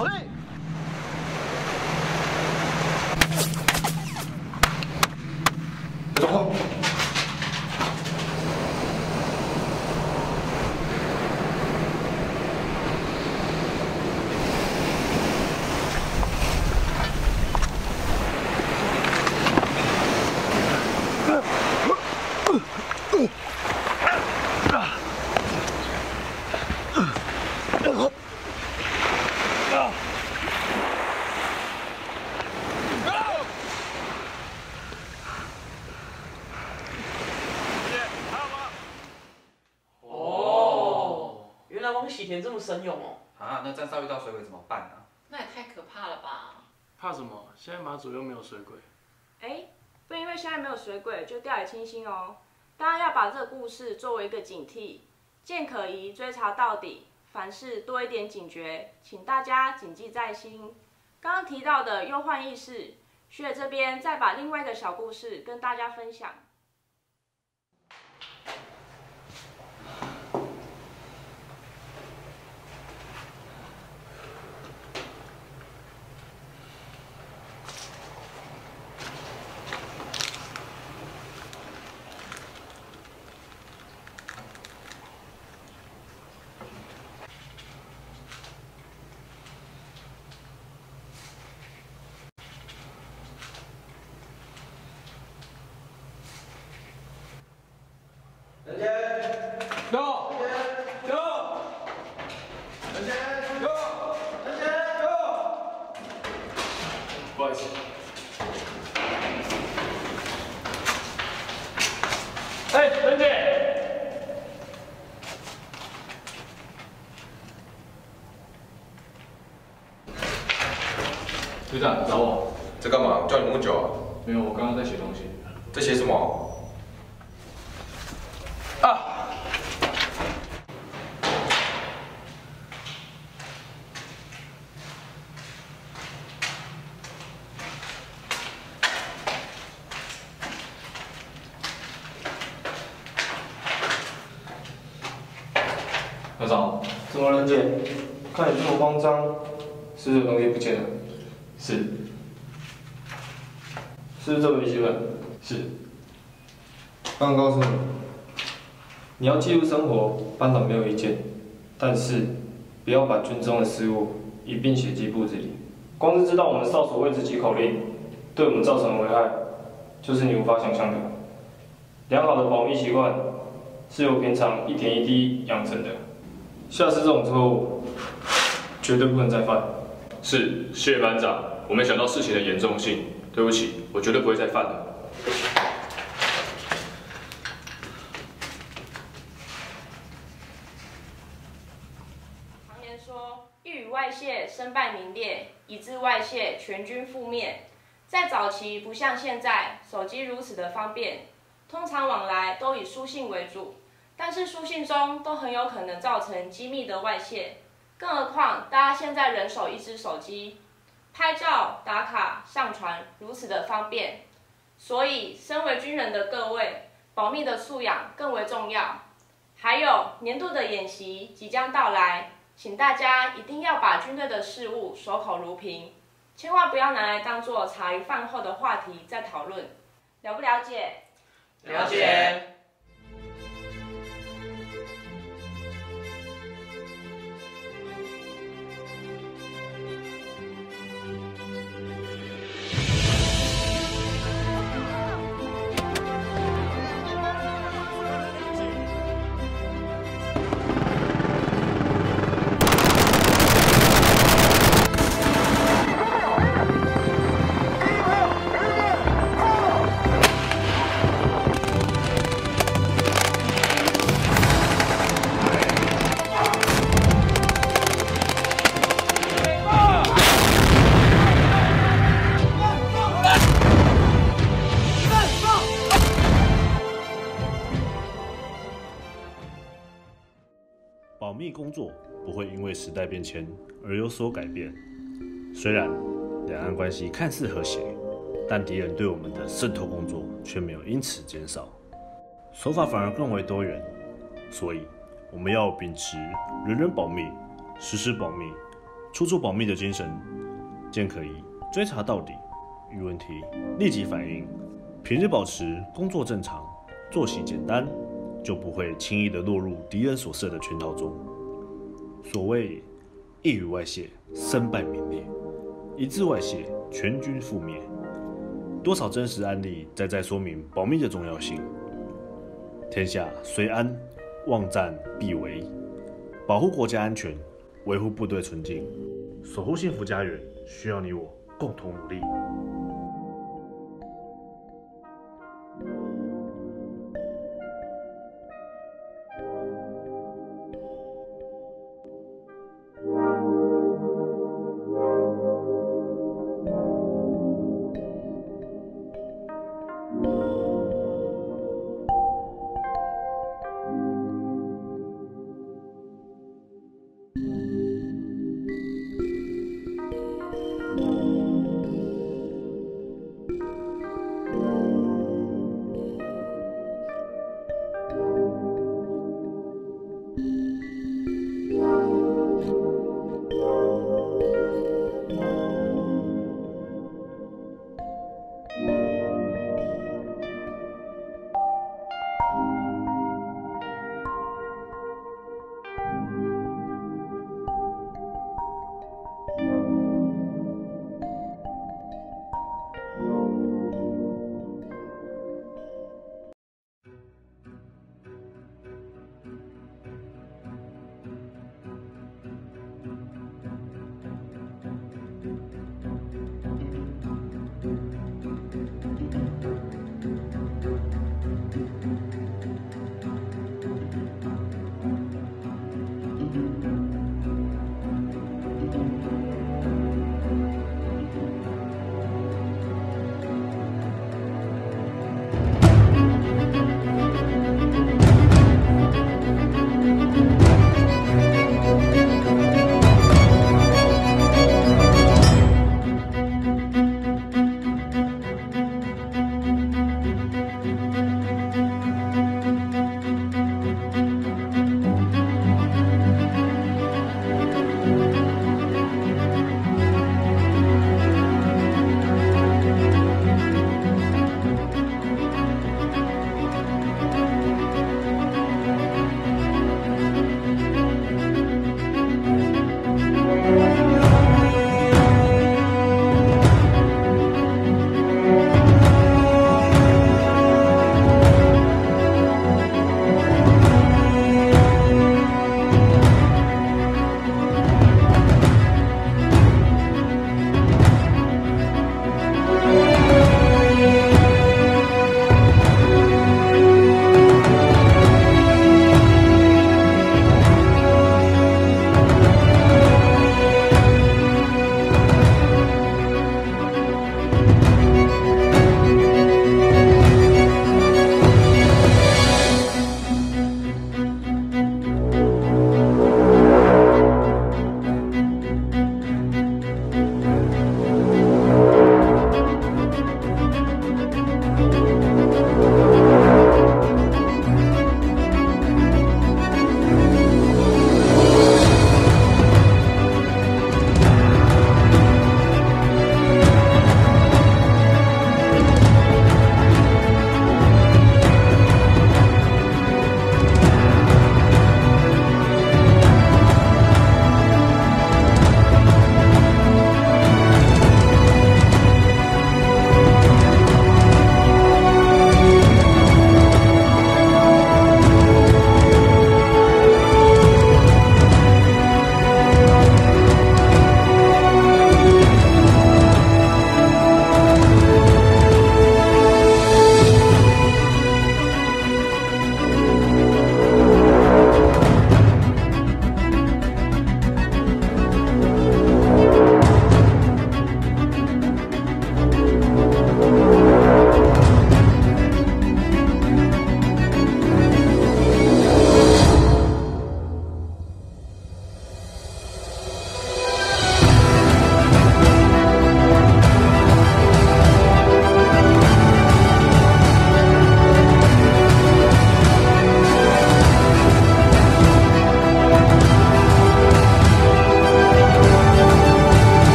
허이! 前这么神勇哦。啊，那站哨遇到水鬼怎么办呢？那也太可怕了吧！怕什么？现在马祖又没有水鬼。哎，不因为现在没有水鬼就掉以轻心哦。当然要把这个故事作为一个警惕，见可疑，追查到底，凡事多一点警觉，请大家谨记在心。刚刚提到的忧患意识，学姐这边再把另外一个小故事跟大家分享。陈杰，到，到，陈杰，到，陈杰，到。不好意思。哎，陈姐。队长找我？在干嘛？叫你那么久啊？没有，我刚刚在写东西。在写什么？啊！何总，怎么了，姐？看你这么慌张，是不是东西不见了？是是不是这本笔记本？是，班长告诉你，你要记录生活，班长没有意见，但是不要把军中的失误一并写进簿子里。光是知道我们哨所位置及口令，对我们造成的危害，就是你无法想象的。良好的保密习惯是由平常一点一滴养成的，下次这种错误绝对不能再犯。是，谢谢班长。我没想到事情的严重性，对不起，我绝对不会再犯了。常言说，一语外泄，身败名裂；以致外泄，全军覆灭。在早期，不像现在手机如此的方便，通常往来都以书信为主，但是书信中都很有可能造成机密的外泄。更何况，大家现在人手一只手机，拍照、打卡、上传如此的方便，所以身为军人的各位，保密的素养更为重要。还有年度的演习即将到来，请大家一定要把军队的事务守口如瓶，千万不要拿来当做茶余饭后的话题在讨论。了不了解？了解。密工作不会因为时代变迁而有所改变。虽然两岸关系看似和谐，但敌人对我们的渗透工作却没有因此减少，手法反而更为多元。所以，我们要秉持人人保密、时时保密、处处保密的精神，见可疑追查到底，遇问题立即反应，平日保持工作正常、作息简单。就不会轻易的落入敌人所设的圈套中。所谓一语外泄，身败名裂；一字外泄，全军覆灭。多少真实案例在在说明保密的重要性。天下虽安，忘战必危。保护国家安全，维护部队纯净，守护幸福家园，需要你我共同努力。